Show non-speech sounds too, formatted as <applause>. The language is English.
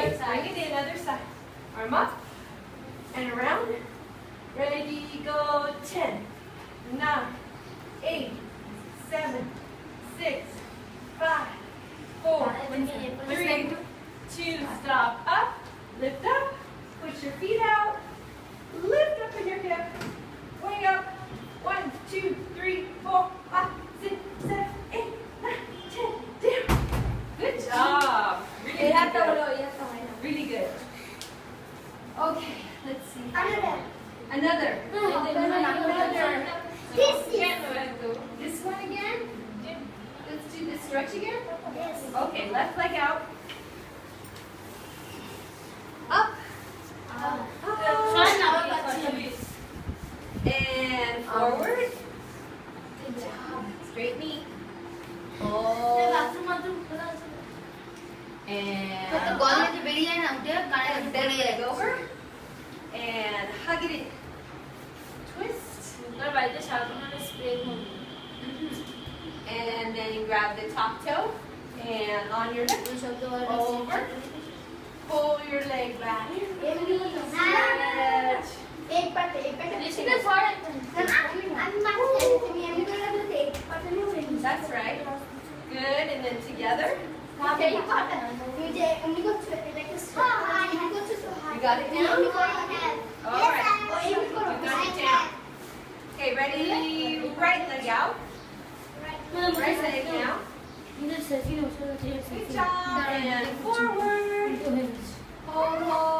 right side in. other side. Arm up and around. Ready, go. 10, 9, 8, 7, 6, 5, 4, 3, 2, stop. Up. Okay, let's see. Another. Another. <laughs> Another. This is. This one again? Let's do this stretch again. Yes. Okay, left leg out. Up. Up. And forward. Good job. Straight knee. The Hold. bathroom, bathroom, bathroom. And Green. Twist. And then you grab the top toe and on your hip, over, pull your leg back. Stretch. That's right. Good, and then together. Okay. Got it down? Alright. You got it down. Okay, ready? Right leg out. Right leg out. Good job. And forward. Hold, hold.